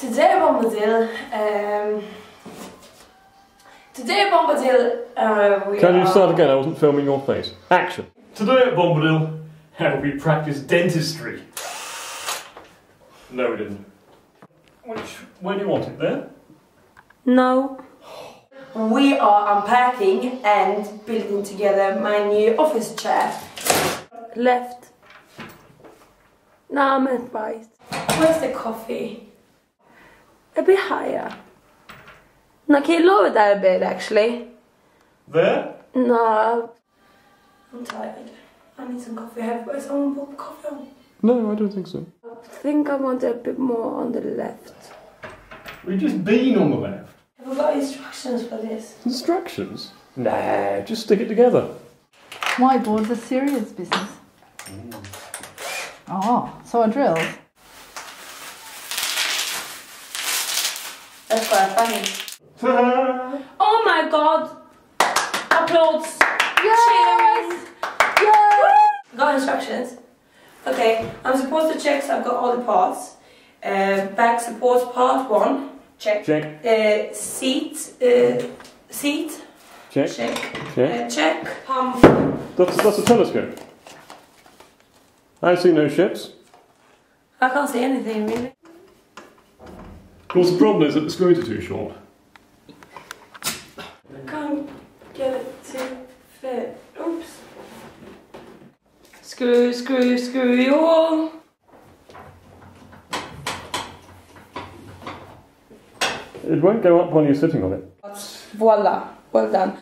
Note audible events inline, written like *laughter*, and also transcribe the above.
Today Bombadil, um, today Bombadil, uh, we Can you are- start again? I wasn't filming your face. Action. Today at Bombadil, how *laughs* we practice dentistry. No, we didn't. Which, where do you want it? There? No. We are unpacking and building together my new office chair. Left. Now I'm at right. Where's the coffee? A bit higher. No, can you lower that a bit actually? There? No. I'm tired. I need some coffee. Have has someone put coffee on? No, I don't think so. I think I want a bit more on the left. We've just been on the left. Have we got instructions for this? Instructions? Nah, just stick it together. My board's a serious business. Mm. Oh, so are drills. That's quite funny. Ta-da! Oh my god! Applause! Yes! Cheers! Got instructions. Okay, I'm supposed to check so I've got all the parts. Uh, back supports part one. Check. Check, Uh, seat. Uh, seat. check, Check. check. Uh, check. Pump. That's, that's a telescope. I see no ships. I can't see anything really. Of course, the problem is that the screws are too short. I can't get it to fit. Oops. Screw, screw, screw you all. It won't go up while you're sitting on it. Voila. Well done.